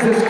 que se escuche con